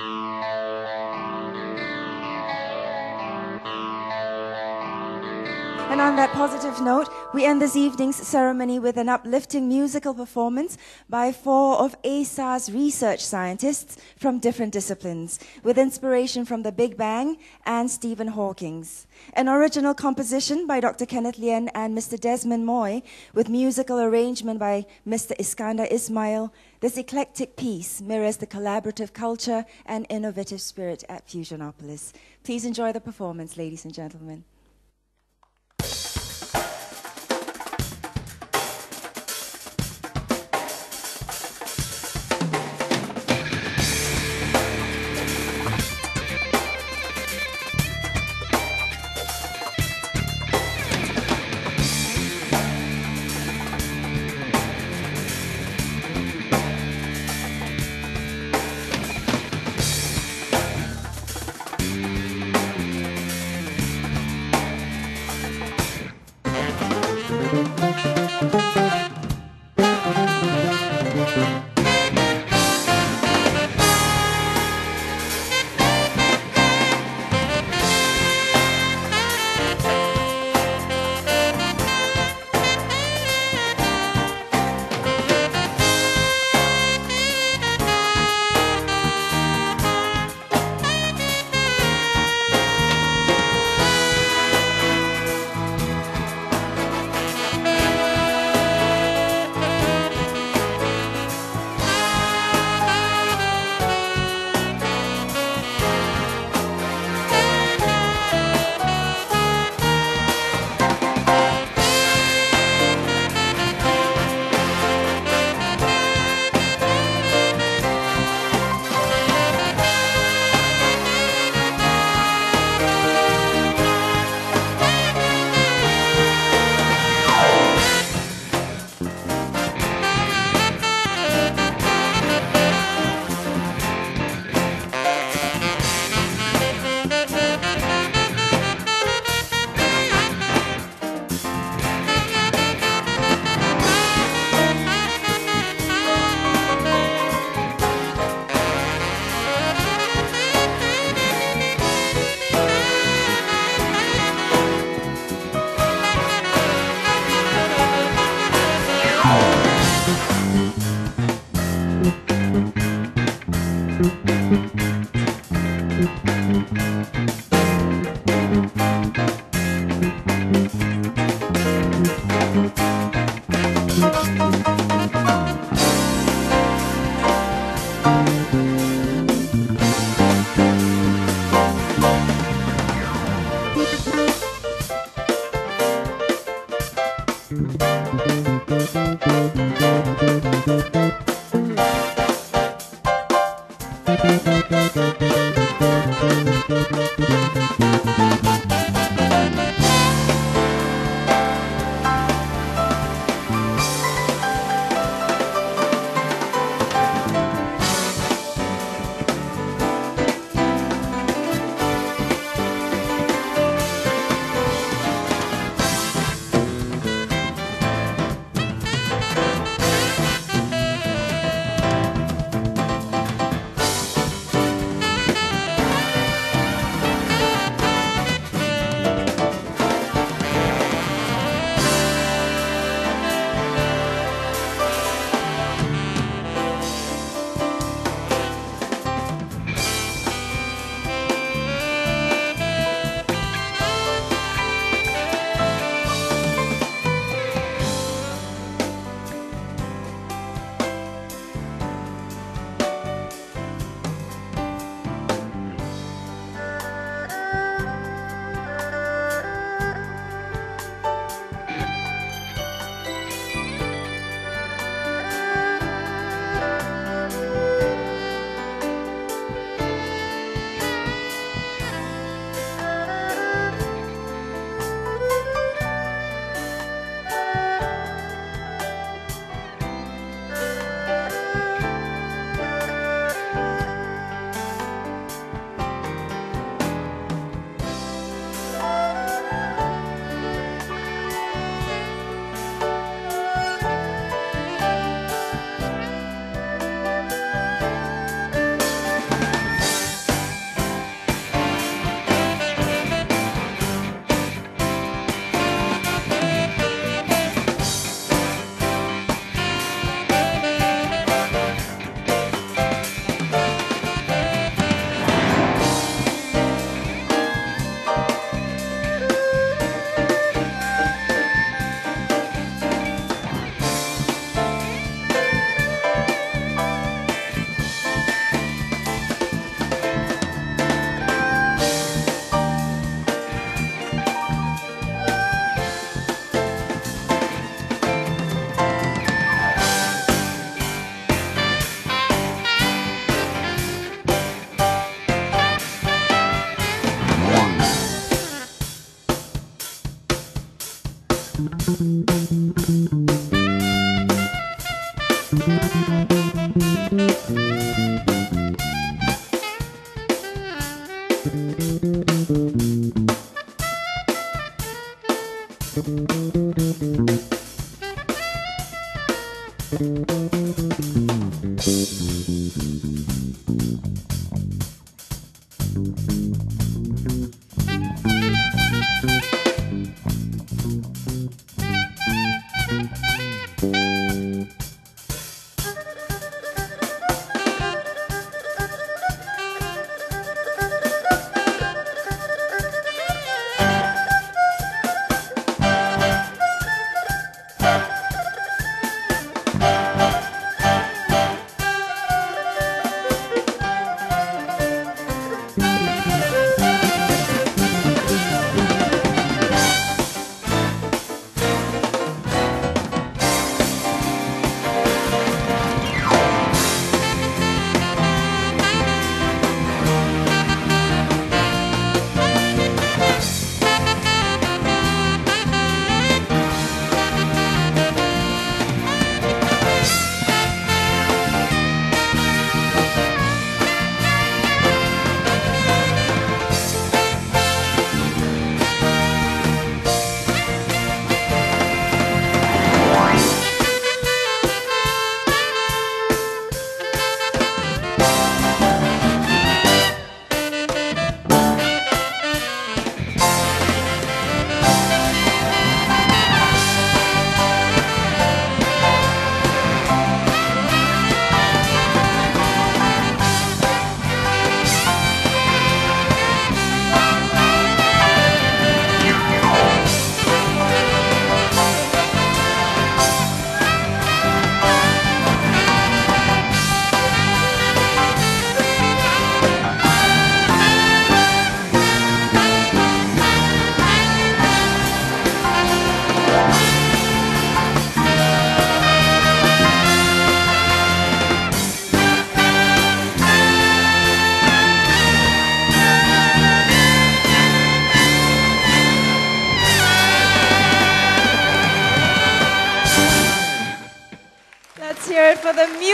Mm-hmm. And on that positive note, we end this evening's ceremony with an uplifting musical performance by four of A*Star's research scientists from different disciplines, with inspiration from the Big Bang and Stephen Hawking's. An original composition by Dr. Kenneth Lyen and Mr. Desmond Moey, with musical arrangement by Mr. Iskandar Ismail. This eclectic piece mirrors the collaborative culture and innovative spirit at Fusionopolis. Please enjoy the performance, ladies and gentlemen. Thank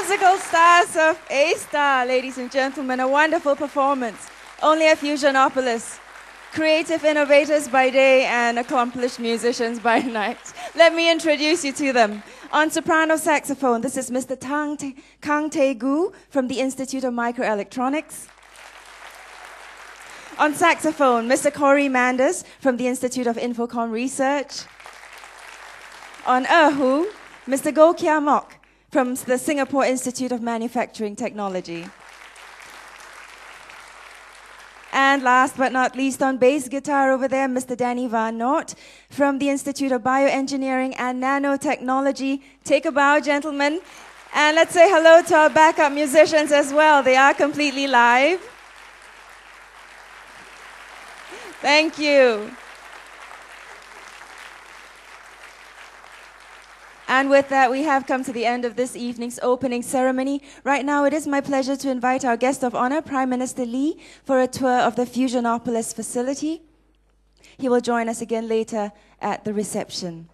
Musical stars of A*Star, ladies and gentlemen. A wonderful performance. Only at Fusionopolis. Creative innovators by day and accomplished musicians by night. Let me introduce you to them. On soprano saxophone, this is Mr. Tang Te- Kang Tae Gu from the Institute of Microelectronics. On saxophone, Mr. Corey Manders from the Institute of Infocom Research. On erhu, Mr. Goh Kia Mok from the Singapore Institute of Manufacturing Technology. And last but not least, on bass guitar over there, Mr. Danny Van Noort from the Institute of Bioengineering and Nanotechnology. Take a bow, gentlemen. And let's say hello to our backup musicians as well. They are completely live. Thank you. And with that, we have come to the end of this evening's opening ceremony. Right now, it is my pleasure to invite our guest of honor, Prime Minister Lee, for a tour of the Fusionopolis facility. He will join us again later at the reception.